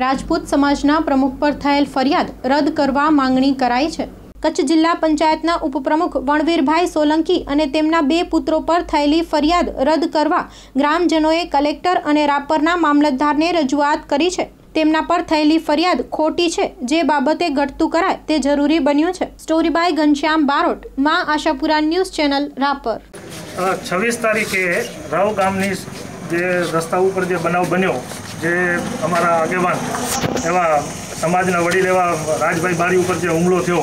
રાજપૂત સમાજના પ્રમુખ પર થયેલ ફરિયાદ રદ કરવા માંગણી કરાઈ છે. કચ્છ જિલ્લા પંચાયતના ઉપપ્રમુખ વણવીરભાઈ સોલંકી અને તેમના બે પુત્રો પર થયેલી ફરિયાદ રદ કરવા ગ્રામજનોએ કલેક્ટર અને રાપરના મામલતદારને રજૂઆત કરી છે. તેમના પર થયેલી ફરિયાદ ખોટી છે. જે બાબતે ઘટતું કરાય તે જરૂરી બન્યું છે. સ્ટોરી બાય ઘનશ્યામ બારોટ, માં આશાપુરા ન્યૂઝ ચેનલ, રાપર. છવ્વીસ તારીખે રાવ ગામની જે રસ્તા ઉપર જે બનાવ બન્યો જે અમારા આગેવાન એવા સમાજના વડીલ એવા રાજભાઈ બારી ઉપર જે હુમલો થયો,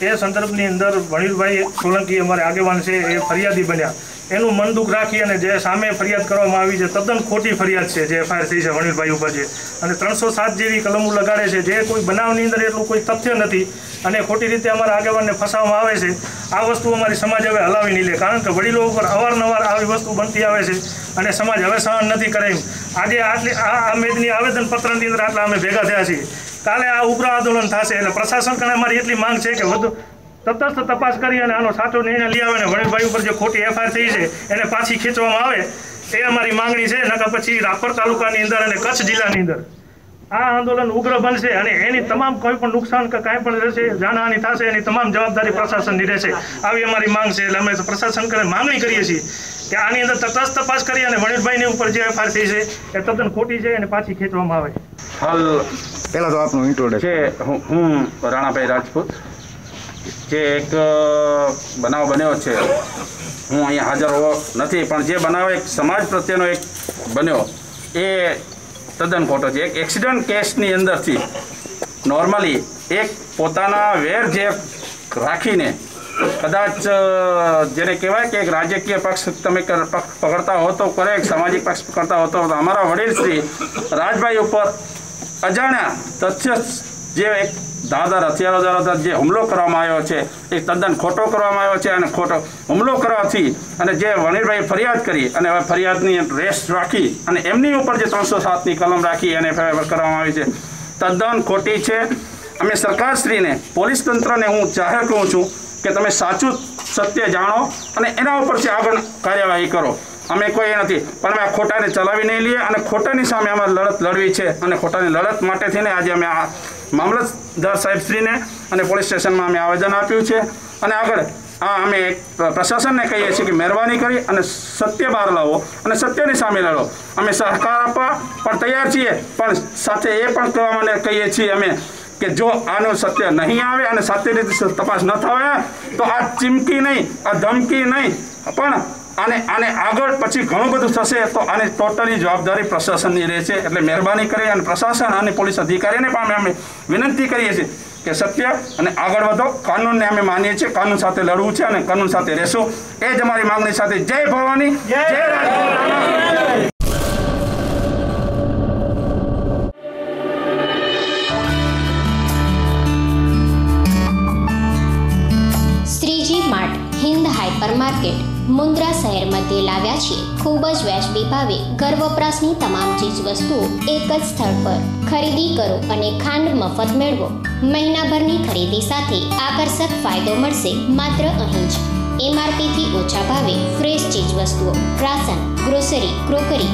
એ સંદર્ભની અંદર વણીલભાઈ સોલંકી અમારે આગેવાન છે, એ ફરિયાદી બન્યા. એનું મન દુઃખ રાખી અને જે સામે ફરિયાદ કરવામાં આવી છે, તદ્દન ખોટી ફરિયાદ છે જે એફઆઈઆર થઈ છે વણીલભાઈ ઉપર છે અને ત્રણસો સાત જેવી કલમો લગાડે છે, જે કોઈ બનાવની અંદર એટલું કોઈ તથ્ય નથી અને ખોટી રીતે અમારા આગેવાનને ફસાવવામાં આવે છે. આ વસ્તુ અમારી સમાજ હવે હલાવી નહીં લે, કારણ કે વડીલો ઉપર અવારનવાર આવી વસ્તુ બનતી આવે છે. અને સમાજ હવે સહન નથી કરાયું. આજે આટલી આ આ મેદની આવેદનપત્રની અંદર આટલા અમે ભેગા થયા છીએ. કાલે આ ઉગ્ર આંદોલન થશે એટલે પ્રશાસન કને અમારી એટલી માંગ છે કે વધુ તટસ્થ તપાસ કરી અને આનો સાચો નિર્ણય લઈ આવે અને વણીલભાઈ ઉપર જે ખોટી એફઆઈઆર થઈ છે, એને પાછી ખેંચવામાં આવે એ અમારી માંગણી છે. નકર પછી રાપર તાલુકાની અંદર અને કચ્છ જિલ્લાની અંદર. આ આંદોલન ઉગ્ર બનશે અને એની તમામ કોઈ પણ નુકસાન કે કાંઈ પણ રહેશે જાનહાની થશે એની તમામ જવાબદારી પ્રશાસનની રહેશે. આવી અમારી માંગ છે. એટલે અમે પ્રશાસન કરે માંગણી કરીએ છીએ કે આની અંદર તટસ્થ તપાસ કરી અને વણીલભાઈની ઉપર જે એફઆઈઆર થઈ છે એ તદ્દન ખોટી છે અને પાછી ખેંચવામાં આવે. હાલ પહેલાં તો આપનું ઇન્ટ્રોડક્શન છે હું હું રાણાભાઈ રાજપૂત જે એક બનાવ બન્યો છે. હું અહીંયા હાજર હોવો નથી પણ જે બનાવ એક સમાજ પ્રત્યેનો એક બન્યો એ તદ્દન ખોટો છે. એક એક્સિડન્ટ કેસની અંદરથી નોર્મલી એક પોતાના વેર જે રાખીને કદાચ જેને કહેવાય કે એક રાજકીય પક્ષ તમે પકડતા હો તો કરે સામાજિક પક્ષ પકડતા હો તો અમારા વડીલ રાજભાઈ ઉપર અજાણ્યા તથ્ય જે એક ધારદાર હથિયારો દ્વારા જે હુમલો કરવામાં આવ્યો છે એ તદ્દન ખોટો કરવામાં આવ્યો છે અને ખોટો હુમલો કરવાથી અને જે વણીરભાઈ ફરિયાદ કરી અને હવે ફરિયાદની રેસ્ટ રાખી અને એમની ઉપર જે ત્રણસો સાતની કલમ રાખી FIR કરવામાં આવી છે. તદ્દન ખોટી છે. અમે સરકારશ્રીને, પોલીસ તંત્રને હું જાહેર કહું છું કે તમે સાચું સત્ય જાણો અને એના ઉપરથી આગળ કાર્યવાહી કરો. અમે કોઈ એ નથી, પણ અમે આ ખોટાને ચલાવી નહીં લઈએ અને ખોટાની સામે અમારે લડત લડવી છે અને ખોટાની લડત માટે થઈને આજે અમે આ મામલતદાર સાહેબશ્રીને અને પોલીસ સ્ટેશનમાં અમે આવેદન આપ્યું છે. અને આગળ આ અમે પ્રશાસનને કહીએ છીએ કે મહેરબાની કરી અને સત્ય બહાર લાવો અને સત્યની સામે લડો. અમે સહકાર આપવા પણ તૈયાર છીએ. પણ સાથે એ પણ કહેવા માટે કહીએ છીએ અમે કે જો આનું સત્ય નહીં આવે અને સાચી રીતે તપાસ ન થાય, તો આ ચીમકી નહીં, આ ધમકી નહીં પણ આને આને આગળ પછી ઘણું બધું થશે તો આની ટોટલી જવાબદારી પ્રશાસનની રહેશે એટલે મહેરબાની કરી અને પ્રશાસન અને પોલીસ અધિકારીને પણ અમે વિનંતી કરીએ છીએ કે સત્ય અને આગળ વધો. કાનૂનને અમે માનીએ છીએ. કાનૂન સાથે લડવું છે અને કાનૂન સાથે રહેશું. એ જ અમારી માંગણી સાથે જય ભવાની. જય શ્રીજી માર્ટ મુન્દ્રા શહેર મધ્યે લાવ્યા છે. ખૂબ જ વ્યાજબી ભાવે ઘર વપરાશની તમામ ચીજ વસ્તુઓ એક જ સ્થળ પર. ખરીદી કરો અને ખાંડ મફત મેળવો. મહિનાભરની ખરીદી સાથે આકર્ષક ફાયદો મળશે માત્ર અહીં જ. એમઆરપીથી ઓછા ભાવે ફ્રેશ ચીજ વસ્તુઓ ration, grocery, crockery,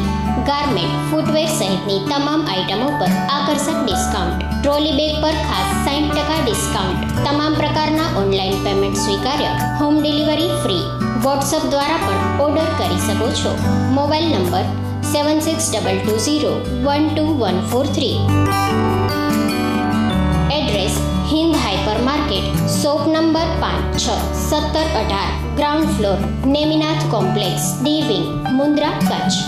garment, footwear સહિતની તમામ આઇટમો પર આકર્ષક ડિસ્કાઉન્ટ. ટ્રોલી બેગ પર ખાસ સાઠ ટકા ડિસ્કાઉન્ટ. તમામ પ્રકારના ઓનલાઈન પેમેન્ટ સ્વીકાર્ય. Home delivery free. વોટ્સઅપ દ્વારા પણ ઓર્ડર કરી શકો છો. Mobile number seven six double two zero one two one four three. Address Hind hyper market shop number પાંચ છ, સત્તર અઢાર, ground floor, Neminath complex, D wing Mundra, Kutch.